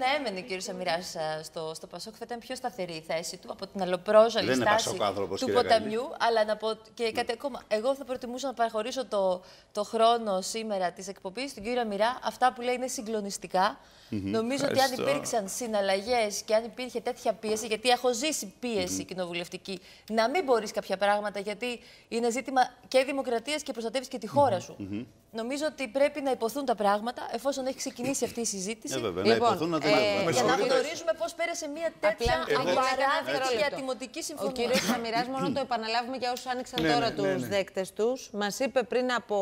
να έμενε ο κύριο Αμυρά στο, στο Πασόκ, θα ήταν πιο σταθερή η θέση του από την αλλοπρόζαλη Δεν είναι στάση Πασοκάνθρωπος, του κυρία ποταμιού. Αλλά να πω και κάτι ακόμα. Εγώ θα προτιμούσα να παραχωρήσω το, το χρόνο σήμερα της εκπομπής στον κύριο Αμυρά. Αυτά που λέει είναι συγκλονιστικά. Νομίζω ότι αν Ευχαριστώ. υπήρξαν συναλλαγές και αν υπήρχε τέτοια πίεση, γιατί έχω ζήσει πίεση κοινοβουλευτική, να μην μπορείς κάποια πράγματα, γιατί είναι ζήτημα και δημοκρατίας και προστατεύεις και τη χώρα σου. Νομίζω ότι πρέπει να υποθούν τα πράγματα εφόσον έχει ξεκινήσει αυτή η συζήτηση. Ε, βέβαια, Λοιπόν, να υποθούν να δεν ε, είναι. Για να συγχωρείτε. γνωρίζουμε πώς πέρασε μια τέτοια Απλά εγώ- απαράδεκτη Δευτερόλεπτο. ατιμωτική Ο συμφωνία. κύριος Σαμυρά, μόνο να το επαναλάβουμε για όσους άνοιξαν Ναι, τώρα ναι, τους ναι, ναι. δέκτες τους, μας είπε πριν από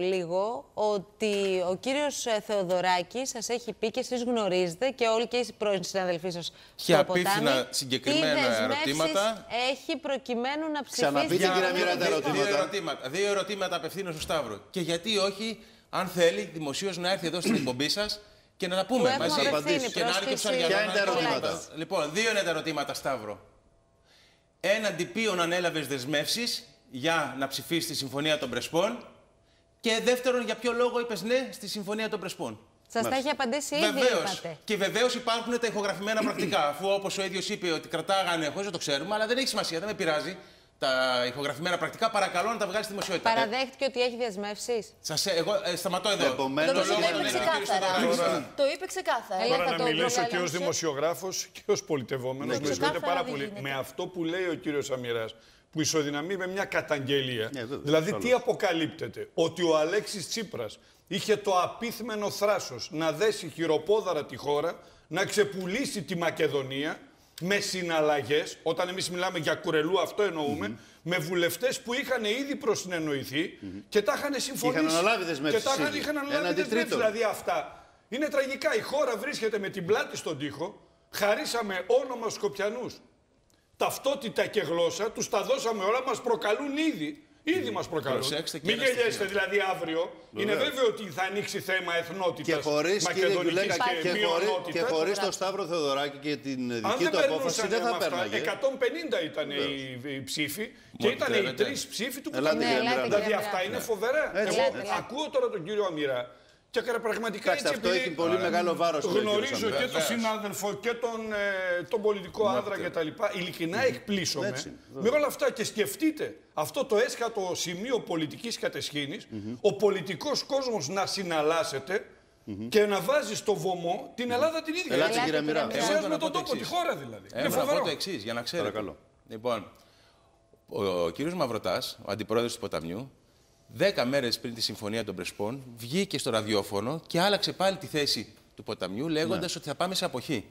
λίγο ότι ο κύριος Θεοδωράκης σας έχει πει και εσείς γνωρίζετε και όλοι και οι πρώην συναδελφοί σας. Και απίθυνα συγκεκριμένα τι δεσμεύσεις ερωτήματα. Έχει προκειμένου να ψηφίσει. Ξαναπείτε, την κύριε Κοινοβουλευτική. Μοίρα, τα Δύο ερωτήματα. ερωτήματα, δύο ερωτήματα απευθύνω στο Σταύρο. Και γιατί όχι, αν θέλει, δημοσίως να έρθει εδώ στην εκπομπή σας και να τα πούμε έχουμε μαζί. απευθύνει Και να είναι και πρόσκληση. ψαριανό, Ποια να είναι τα είναι ερωτήματα; πολλά. Λοιπόν, δύο είναι τα ερωτήματα, Σταύρο. Έναντι ποιον ανέλαβες δεσμεύσεις για να ψηφίσεις τη Συμφωνία των Πρεσπών; Και δεύτερον, για ποιο λόγο είπες ναι στη Συμφωνία των Πρεσπών; Σας τα έχει απαντήσει ήδη, Βεβαίως. είπατε. Και βεβαίως υπάρχουν τα ηχογραφημένα πρακτικά. Αφού όπως ο ίδιος είπε ότι κρατάγανε, χωρίς να το ξέρουμε, αλλά δεν έχει σημασία, δεν με πειράζει. Τα ηχογραφημένα πρακτικά, παρακαλώ να τα βγάλεις στη δημοσιότητα. Ε, Παραδέχτηκε ότι έχει δεσμεύσει. σας, εγώ ε, σταματώ εδώ. Επομένως, Το Νομίζω λόγο το τον είπε έχει ο κύριος ξεκάθαρα. Θεοδωράκης. Το είπε ξεκάθαρα. Έλα, Τώρα θα να το μιλήσω και ως προκαλέσω. δημοσιογράφος και ως πολιτευόμενος. Ναι, Με συγχωρείτε ξεκάθαρα πάρα δεν πολύ. γίνεται. Με αυτό που λέει ο κύριος Αμυρά, που ισοδυναμεί με μια καταγγελία. Ναι, βέβαια, δηλαδή, ασφαλώς. τι αποκαλύπτεται, Ότι ο Αλέξης Τσίπρας είχε το απίθμενο θράσος να δέσει χειροπόδαρα τη χώρα, να ξεπουλήσει τη Μακεδονία με συναλλαγές, όταν εμείς μιλάμε για κουρελού, αυτό εννοούμε, με βουλευτές που είχαν ήδη προσυνεννοηθεί και τα είχαν συμφωνήσει. Είχαν αναλάβει δεσμεύσεις Και τα είχαν, ήδη. είχαν αναλάβει Έναντι δεσμεύσεις. τρίτων. Δηλαδή αυτά είναι τραγικά. Η χώρα βρίσκεται με την πλάτη στον τοίχο. Χαρίσαμε όνομα Σκοπιανούς. Ταυτότητα και γλώσσα, τους τα δώσαμε όλα, μας προκαλούν ήδη. Ήδη μας προκαλούν. Προσέξτε και Μην ένα στοιχείο. γελιέστε δηλαδή αύριο. Είναι Βεβαίως. βέβαιο ότι θα ανοίξει θέμα Και εθνότητας, χωρίς, κύριε μακεδονικής Γκουλέκα, και, και, και, χωρί, και μειονότητας. χωρίς τον Σταύρο Θεοδωράκη και την Αν δική δεν του απόφαση περνούσαν δεν θα με αυτά, πέρναγε. 150 ήταν οι, οι ψήφοι και Μου ήταν οι επιτρέπετε. τρεις ψήφοι του Ελάτε, Παπαδημού. κύριε Μιράντα. Δηλαδή κύριε αυτά Μιράντα. είναι φοβερά. Έτσι, Εγώ έτσι. ακούω τώρα τον κύριο Αμυρά και πραγματικά Εντάξει, έτσι αυτό επειδή έχει πολύ μεγάλο βάρος. γνωρίζω και τον Βεβαίως. συνάδελφο και τον, ε, τον πολιτικό άντρα κτλ. Ειλικρινά εκπλήσωμαι Έτσι, με όλα αυτά και σκεφτείτε αυτό το έσχατο σημείο πολιτικής κατεσχήνης, ο πολιτικός κόσμος να συναλλάσσεται και να βάζει στο βωμό την Ελλάδα την ίδια. Ελάτε, Ελάτε, κύριε κύριε Μοιρά. Μοιρά. Εγώ Πλησιάζουμε να πω τον το τόπο, τη εξής. χώρα δηλαδή. Έχω είναι να πω φοβερό. το εξής, για να ξέρετε. Παρακαλώ. Λοιπόν, ο, ο κύριος Μαυρωτάς, ο αντιπρόεδρος του Ποταμιού, δέκα μέρες πριν τη Συμφωνία των Πρεσπών, βγήκε στο ραδιόφωνο και άλλαξε πάλι τη θέση του Ποταμιού, λέγοντας ότι θα πάμε σε αποχή.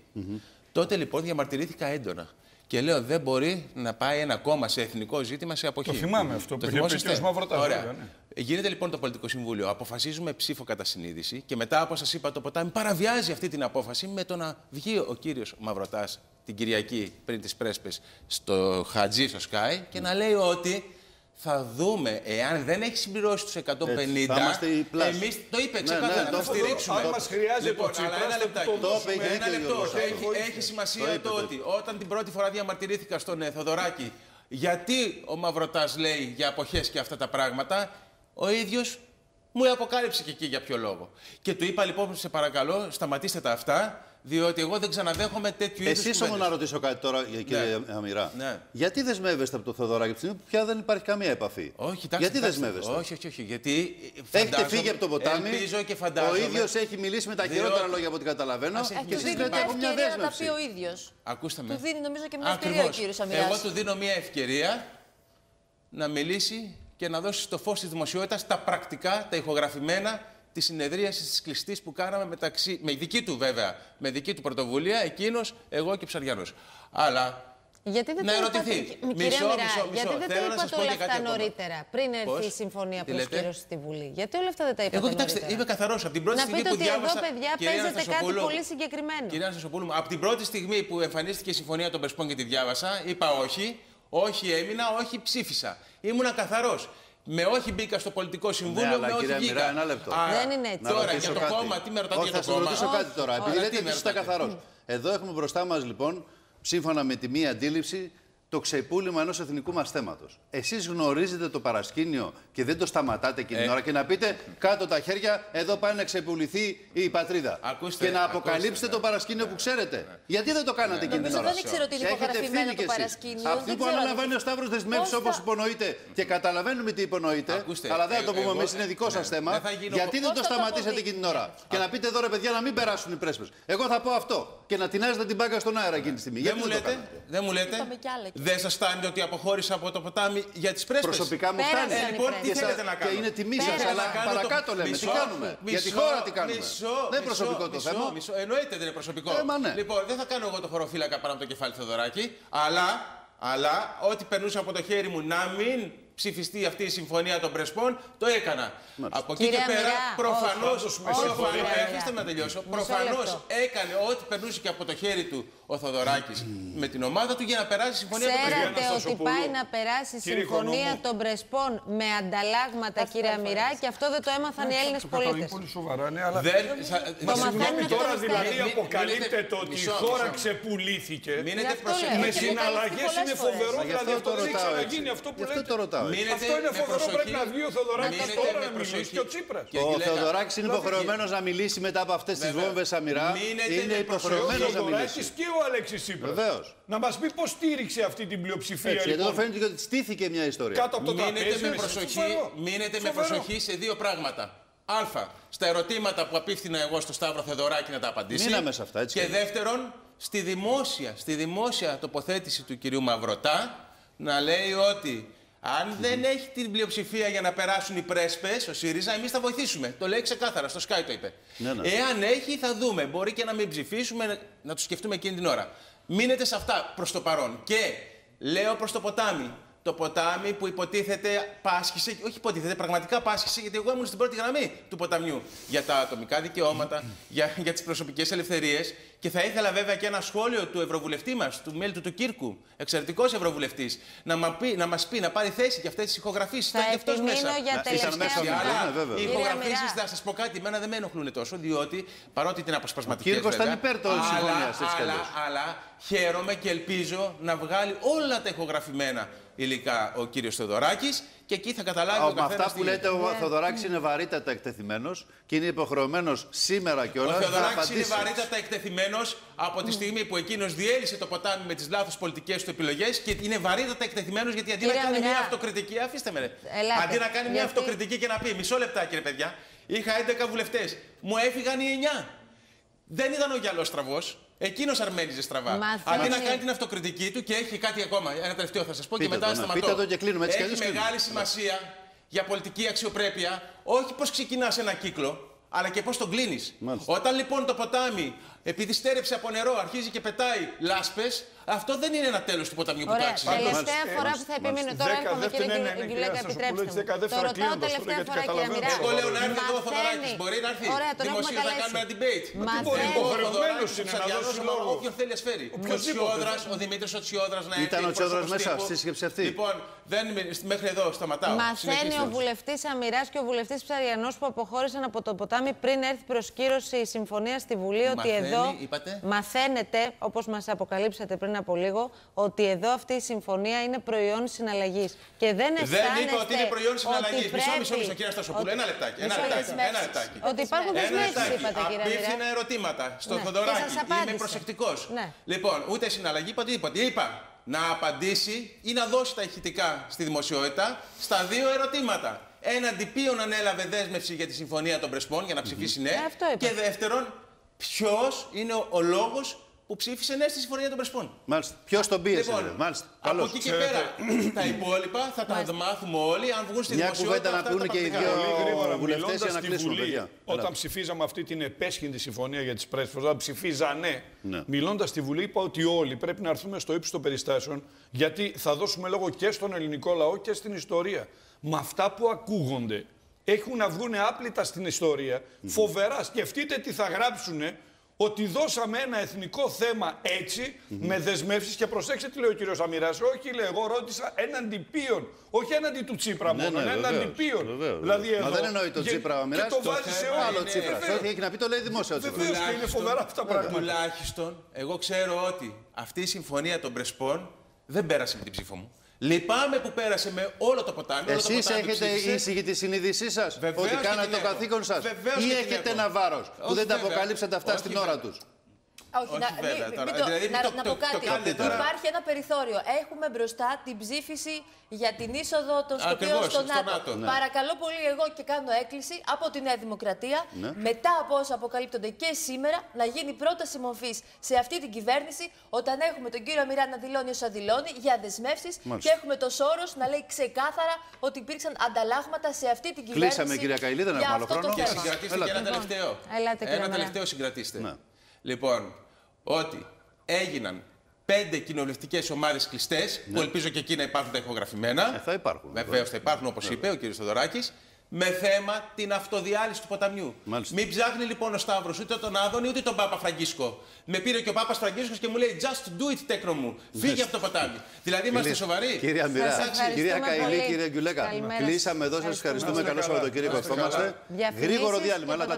Τότε λοιπόν διαμαρτυρήθηκα έντονα. Και λέω δεν μπορεί να πάει ένα κόμμα σε εθνικό ζήτημα σε αποχή. Το θυμάμαι αυτό που είχε πει ο θυμόσαστε; κ. Μαυροτάς, Ωραία. βέβαια, ναι. Γίνεται λοιπόν το πολιτικό συμβούλιο. Αποφασίζουμε ψήφο κατά συνείδηση και μετά, όπως σας είπα, το ποτάμι παραβιάζει αυτή την απόφαση με το να βγει ο κύριος Μαυρωτά την Κυριακή πριν τις πρέσπες στο Χατζή, στο Sky και να λέει ότι θα δούμε εάν δεν έχει συμπληρώσει τους 150. Έτσι, θα είμαστε οι plus. Εμεί το είπε Ναι, ξεκάθαρα ναι, να το το στηρίξουμε. Αν μας χρειάζεται λοιπόν, το Τσίπρας, αλλά ένα θα λεπτάκι. το δώσουμε. Το είπε, ένα είχε λεπτό. δίκιο, Έχει, Γιώργο. έχει σημασία Το είπε, το το ότι όταν την πρώτη φορά διαμαρτυρήθηκα στον ε, Θοδωράκη γιατί ο Μαυροτάς λέει για αποχές και αυτά τα πράγματα, ο ίδιος μου αποκάλυψε και εκεί για ποιο λόγο. Και του είπα λοιπόν, σε παρακαλώ, σταματήστε τα αυτά, διότι εγώ δεν ξαναδέχομαι τέτοιου είδους Εσεί όμως κουβέντες. να ρωτήσω κάτι τώρα, κύριε Αμυρά. Ναι. Γιατί δεσμεύεστε από το Θεοδωράκη από τη στιγμή που πια δεν υπάρχει καμία επαφή; Όχι, κοιτάξτε, Γιατί κοιτάξτε. δεσμεύεστε; Όχι, όχι, όχι. Γιατί Έχετε φαντάζομαι- φύγει από το ποτάμι. Ελπίζω και Ο φαντάζομαι. ίδιος έχει μιλήσει με τα Διότι- χειρότερα λόγια από ό,τι καταλαβαίνω. Ας έχει Και Του εσεί δίνει λέτε μια από μια ευκαιρία να τα δέσμευση. πει ο ίδιος. Ακούστε με. Του δίνει νομίζω και μια ευκαιρία ο Ακριβώς. κύριος Αμυράς. Εγώ του δίνω μια ευκαιρία να μιλήσει και να δώσει στο φως της δημοσιότητας τα πρακτικά, τα ηχογραφημένα της συνεδρίασης της κλειστής που κάναμε μεταξύ. με δική του βέβαια, με δική του πρωτοβουλία, εκείνος, εγώ και Ψαριανός. Αλλά Γιατί δεν να το ερωτηθεί. είπατε, Μισό, κυρία Μοιρά, μισό, μισό. γιατί δεν Θέλω το να σας είπατε πω όλα και κάτι αυτά ακόμα. νωρίτερα, πριν έρθει Πώς; η συμφωνία Τι λέτε; προσκύρωση στη Βουλή. Γιατί όλα αυτά δεν τα είπατε Εγώ κοιτάξτε, νωρίτερα; είμαι καθαρός. Από την πρώτη Να στιγμή πείτε που ότι διάβασα. εδώ, παιδιά, Κυρία παίζετε κάτι Αναστασοπούλου, πολύ συγκεκριμένο. Κυρία Αναστασοπούλου, από την πρώτη στιγμή που εμφανίστηκε η συμφωνία των Πρεσπών και τη διάβασα, είπα όχι, όχι έμεινα, όχι ψήφισα. Ήμουνα καθαρός. Με όχι μπήκα στο πολιτικό συμβούλιο, Ναι, αλλά, με όχι κυρία βγήκα. Μοιρά, ένα λεπτό. Άρα, Δεν είναι έτσι. Να Τώρα ρωτήσω για το κάτι. κόμμα, τι με ρωτάτε Όχι, για θα το σα κόμμα; ρωτήσω κάτι τώρα. Όχι, Επειδή αλλά λέτε τι με ότι είστε ρωτάτε; καθαρός. Εδώ έχουμε μπροστά μας λοιπόν, σύμφωνα με τη μία αντίληψη, το ξεπούλημα ενός εθνικού μας θέματος. Εσείς γνωρίζετε το παρασκήνιο και δεν το σταματάτε εκείνη την Ε. ώρα και να πείτε κάτω τα χέρια, εδώ πάει να ξεπουληθεί η πατρίδα. Ακούστε, και να ακούστε, αποκαλύψετε ναι. το παρασκήνιο που ξέρετε. Γιατί δεν το κάνατε εκείνη την Νομίζω ώρα; δεν ξέρω ότι είναι Και έχετε υπογραφημένο ευθύνη το κι εσείς. παρασκήνιο, Αυτή δεν που ξέρω. αναλαμβάνει ο Σταύρος δεσμεύσει Πώς όπως θα- υπονοείται και καταλαβαίνουμε τι υπονοείται, Ακούστε, αλλά δεν θα ε, το πούμε εγώ- εμείς, είναι δικό σας ναι, θέμα. δεν θα γίνω Γιατί εγώ- δεν Πώς το θα το σταματήσετε αποδείξετε. εκείνη την ώρα; Και να πείτε εδώ ρε παιδιά να μην περάσουν οι πρέσπε. Εγώ θα πω αυτό και να τεινάζετε την μπάγκα στον αέρα εκείνη τη στιγμή. Δεν Γιατί μου δεν το λέτε, κάνατε; Δεν μου λέτε, Είπαμε κι άλλα εκεί. δεν σας φτάνει ότι αποχώρησα από το ποτάμι για τις πρέσπες. Προσωπικά μου Πέρασαν φτάνει. οι Ε, λοιπόν, τι Και σα- θέλετε να κάνω; Και είναι τιμή σας, Πέρασαν. αλλά Να κάνω το- παρακάτω λέμε. Τι Μισό, κάνουμε; Για τη μισό, χώρα τι κάνουμε; μισό, Δεν είναι μισό, προσωπικό το μισό, θέμα. Μισό, εννοείται δεν είναι προσωπικό. Ε, μα ναι. Λοιπόν, δεν θα κάνω εγώ το χωροφύλακα πάνω από το κεφάλι Θεοδωράκη, αλλά, αλλά ό,τι περνούσε από το χέρι μου να μην ψηφιστεί αυτή η συμφωνία των Πρεσπών, το έκανα. Από εκεί Κύριε και πέρα, Αμυρά, προφανώς. όχι. Όχι, κύριε Αφήστε Αμυρά. με να τελειώσω. Μισό Προφανώς λεπτό. έκανε ό,τι περνούσε και από το χέρι του ο Θοδωράκης με την ομάδα του για να περάσει η συμφωνία των Πρεσπών. Ξέρατε ότι Αναστασοπούλου. πάει να περάσει η Κύριε συμφωνία Οικονόμου. των Πρεσπών με ανταλλάγματα, κύριε Αμυρά, και αυτό δεν το έμαθαν οι Έλληνες Το κατανοεί πολίτες. πολύ σοβαρά, ναι, αλλά. Δεν, θα, Το συγγνώμη, μαθαίνουν Τώρα αυτό δηλαδή Μην- μην- αποκαλύπτεται μείνετε- ότι η μισό, χώρα μισό. ξεπουλήθηκε. Μείνετε Γι' αυτό προσεκτικοί. λέω. Με Έχει συναλλαγές πολλές είναι φορές. φοβερό, Μα γι' δηλαδή αυτό αυτό το δεν έχει ρωτάω ξαναγίνει έτσι. αυτό που Γι' αυτό λέτε. το ρωτάω έτσι. Μείνετε Αυτό είναι με φοβερό, προσοχή. πρέπει να βγει ο Θεοδωράκης Μείνετε τώρα με να μιλήσει προσοχή. και ο Τσίπρας. Κύριε Ο Γιλέκα, Θεοδωράκη είναι Δηλαδή, υποχρεωμένο να μιλήσει μετά από αυτές τις Βέβαια. βόμβες αμυρά. Μείνετε Είναι με Ο υποχρεωμένος να Θεοδωράκης μιλήσει. Και ο Αλέξης Τσίπρας. Βεβαίως. Να μας πει πώς στήριξε αυτή την πλειοψηφία Έτσι, γιατί εδώ λοιπόν, φαίνεται και ότι στήθηκε μια ιστορία. κάτω από το Μείνετε τραπέζι. με είναι προσοχή, φοβερό. μείνετε με Φοβερό. προσοχή σε δύο πράγματα. Α. Στα ερωτήματα που απίφθηνα εγώ στο Σταύρο Θεοδωράκη να τα απαντήσει. Μείναμε σε αυτά, έτσι Και κι αλλιώς. δεύτερον, στη δημόσια, στη δημόσια τοποθέτηση του κυρίου Μαυρωτά να λέει ότι αν δεν έχει την πλειοψηφία για να περάσουν οι πρέσπες, ο ΣΥΡΙΖΑ, εμείς θα βοηθήσουμε. Το λέει ξεκάθαρα, στο Sky το είπε. Ναι, ναι. Εάν έχει, θα δούμε. Μπορεί και να μην ψηφίσουμε, να- να το σκεφτούμε εκείνη την ώρα. Μείνετε σε αυτά προς το παρόν. Και λέω προς το ποτάμι. Το ποτάμι που υποτίθεται πάσχησε, όχι υποτίθεται, πραγματικά πάσχησε, γιατί εγώ ήμουν στην πρώτη γραμμή του ποταμιού για τα ατομικά δικαιώματα, για, για τις προσωπικές ελευθερίες. Και θα ήθελα βέβαια και ένα σχόλιο του Ευρωβουλευτή μας, του μέλη του του Κύρκου, εξαιρετικός Ευρωβουλευτής, να, μα πει, να μας πει, να πάρει θέση για αυτές τις ηχογραφήσεις. Θα επιμείνω για Να- ήταν τελευταία μέσα Και αυτά. φορά. άλλα, Ναι, βέβαια. οι Κύριε ηχογραφήσεις, Αμυρά. θα σας πω κάτι, εμένα δεν με ενοχλούν τόσο, διότι παρότι την αποσπασματική. Ο Κύρκος ήταν υπέρ των συμφωνίας, έτσι κι αλλά, αλλιώς. αλλά χαίρομαι και ελπίζω να βγάλει όλα τα ηχογραφημένα υλικά ο κύριος Θεοδωράκης και εκεί θα καταλάβει ο Με καθένας αυτά τι που λέτε, γίνεται. ο Θεοδωράκη είναι βαρύτατα εκτεθειμένος και είναι υποχρεωμένος σήμερα Ο κιόλα να Θεοδωράκης είναι απαντήσει. βαρύτατα εκτεθειμένος από τη στιγμή που εκείνος διέλυσε το ποτάμι με τις λάθος πολιτικές του επιλογές και είναι βαρύτατα εκτεθειμένος γιατί αντί να Κύριε κάνει μια Αμυρά. αυτοκριτική. Αφήστε με. Ρε. Ελάτε. Αντί να κάνει μια Γιατί- αυτοκριτική και να πει μισό λεπτά κύριε παιδιά, είχα 11 βουλευτές. Μου έφυγαν οι 9. Δεν ήταν ο γυαλός στραβός. Εκείνος αρμένιζε στραβά. Μαθαίνει. Αντί να κάνει την αυτοκριτική του και έχει κάτι ακόμα. Ένα τελευταίο θα σας πω Πείτε και μετά το, ναι. σταματώ. Πείτε το και κλείνουμε, έτσι κι Έχει αλλιώς κλείνουμε. μεγάλη σημασία για πολιτική αξιοπρέπεια όχι πώς ξεκινάς ένα κύκλο, αλλά και πώς τον κλείνεις. Μάλιστα. Όταν λοιπόν το ποτάμι, επειδή στέρεψε από νερό, αρχίζει και πετάει λάσπες, αυτό δεν είναι ένα τέλος του ποταμιού που Ωραία, τάξεις. τελευταία Μάλιστα. φορά που θα επιμείνω. Τώρα Δέκα έρχομαι δεύτερη, κύριε ναι, ναι, Γκουλέκα, κυρία Στασοπούλου, επιτρέψτε έτσι μου. δέκα Το δεύτερα ρωτάω κλείνοντας, τελευταία γιατί φορά κύριε καταλαβαίνω. Αμυρά. Εγώ λέω να έρθει εδώ ο Μαθαίνει. Θοδωράκης. Μπορεί να έρθει. Ωραία, τον έχουμε Δημοσίως να καλέσει. κάνουμε ένα debate. Μαθαίνει. Ο Υποχρεωμένος Θοδωράκης, είναι ο να Τσαδιανός, δώσει λόγο. Όποιον θέλει να σφέρει. Ο Οποιοςδήποτε. Τσιόδρας, ο Δημήτρης ο Τσιόδρας να έρθει. Ήταν ο Τσιόδρας εκπρόσωπος μέσα τύπου. στη σύσκεψη αυτή. Λοιπόν, δεν, μέχρι εδώ σταματάω. Μαθαίνει Συνεχίστε. ο βουλευτής Αμυράς και ο βουλευτής Ψαριανός που αποχώρησαν από το ποτάμι πριν έρθει προσκύρωση η συμφωνία στη Βουλή ότι Μαθαίνει, εδώ. είπατε. Μαθαίνετε, όπως μας αποκαλύψατε πριν από λίγο, ότι εδώ αυτή η συμφωνία είναι προϊόν συναλλαγής. Και δεν αισθάνεστε. Δεν είπα ότι είναι προϊόν συναλλαγής. ότι Μισό, μισό, πρέπει- μισό, κύριε Στασοπούλου. ότι- Ένα λεπτάκι. Ένα Μισό λεπτάκι. λεπτό. Ένα λεπτάκι. Ότι υπάρχουν Ένα δεσμεύσεις, λεπτάκι. είπατε, κύριε Αμυρά. Απίφθηνα ερωτήματα στο Ναι, και Θοδωράκη. σας Είμαι απάντησε. προσεκτικός. Ναι. Λοιπόν, ούτε συναλλαγή, είπα οτιδήποτε. Είπα; Να απαντήσει ή να δώσει τα ηχητικά στη δημοσιότητα στα δύο ερωτήματα. Έναντι ποιον ανέλαβε δέσμευση για τη συμφωνία των Πρεσπών για να ψηφίσει ναι. Ε, αυτό είπα. Και δεύτερον, ποιος είναι ο, ο λόγος που ψήφισε ναι στη συμφωνία των Πρεσπών; Μάλιστα. Ποιος τον πίεσε, Λοιπόν, ρε. Μάλιστα. από Καλώς. εκεί και πέρα, τα υπόλοιπα θα τα μάθουμε όλοι αν βγουν στη Μια δημοσιότητα. κουβέντα να αυτά πούνε τα και οι πρακτικά. δύο. Πολύ γρήγορα βουλευτές μιλώντας για να στη κλείσουμε, Βουλή, παιδιά. Όταν Ελάτε. ψηφίζαμε αυτή την επέσχυντη συμφωνία για τις πρέσβε, όταν ψηφίζανε, Ναι. μιλώντας στη Βουλή, είπα ότι όλοι πρέπει να έρθουμε στο ύψος των περιστάσεων, γιατί θα δώσουμε λόγο και στον ελληνικό λαό και στην ιστορία. Με αυτά που ακούγονται έχουν να βγουν άπλητα στην ιστορία, φοβερά. Σκεφτείτε τι θα γράψουν ότι δώσαμε ένα εθνικό θέμα έτσι, με δεσμεύσεις και προσέξτε τι λέει ο κύριος Αμυράς. Όχι, λέει, εγώ ρώτησα έναντι ποιον. Όχι έναντι του Τσίπρα Ναι, μόνο, ναι, έναντι βεβαίως, ποιον. βεβαίως. Δηλαδή Μα εδώ. δεν εννοεί τον και- Τσίπρα ο Αμυράς, Και το το βάζει σε θέμα όλα. Άλλο είναι- Τσίπρα. Βεβαίως. Όχι, έχει να πει το λέει δημόσια ο Τσίπρας. Βεβαίως και είναι Τουλάχιστον- φοβερά αυτά τα πράγματα. Τουλάχιστον, εγώ ξέρω ότι αυτή η συμφωνία των Πρεσπών δεν πέρασε με την ψήφο μου. Λυπάμαι που πέρασε με όλο το ποτάμι. όλο το Εσείς ποτάμι έχετε ψήφισε. ήσυχη τη συνείδησή σας Βεβαίως ότι και κάνατε την το έχω. καθήκον σας. Βεβαίως Ή και την έχετε έχω. ένα βάρος που Όχι δεν τα βέβαια. αποκαλύψατε αυτά Όχι στην βέβαια. ώρα τους. Όχι, Όχι να, βέβαια μην- τώρα. μην το- Δηλαδή, να, το- να το- πω το κάτι. κάνετε τώρα. Υπάρχει ένα περιθώριο. Έχουμε μπροστά την ψήφιση για την είσοδο των Σκοπίων Ακριβώς, στο στο ΝΑΤΟ. ΝΑΤΟ, ναι. Παρακαλώ πολύ, εγώ και κάνω έκκληση από τη Νέα Δημοκρατία, Ναι. μετά από όσα αποκαλύπτονται και σήμερα, να γίνει πρόταση μορφής σε αυτή την κυβέρνηση, όταν έχουμε τον κύριο Μιρά να δηλώνει όσα δηλώνει για δεσμεύσεις Μάλιστα. και έχουμε το Σόρο να λέει ξεκάθαρα ότι υπήρξαν ανταλλάγματα σε αυτή την κυβέρνηση. Κλείσαμε, κυρία Καηλή, δεν για έχουμε άλλο αυτό το χρόνο. Και θέμα. συγκρατήστε Έλατε. και ένα τελευταίο. Ελάτε, κύριε ένα Μαρά. τελευταίο συγκρατήστε. Ναι. Λοιπόν, ότι έγιναν πέντε κοινοβουλευτικές ομάδες κλειστές, που ελπίζω και εκεί να υπάρχουν τα ηχογραφημένα. Ναι. Ε, θα υπάρχουν. Βεβαίως θα υπάρχουν, όπως είπε ο κ. Θοδωράκη, με θέμα την αυτοδιάλυση του ποταμιού. Μάλιστα. Μην ψάχνει λοιπόν ο Σταύρος ούτε τον Άδωνη ούτε τον Πάπα Φραγκίσκο. Με πήρε και ο Πάπας Φραγκίσκος και μου λέει Just do it, τέκνο μου. Φύγε από το ποτάμι. δηλαδή είμαστε σοβαροί. Κυρία Μοιρά, ευχαριστούμε κυρία Καηλή, πολύ. κύριε Γκιουλέκα. Καλημέρα Κλείσαμε εδώ. Σας σας. ευχαριστούμε. Να είστε Καλό καλά. Σαββατοκύριακο. Να είστε καλά. Ευχόμαστε. Διαφημίσεις Γρήγορο και διάλειμμα. το Έλα,